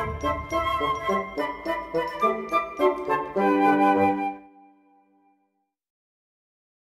¡Gracias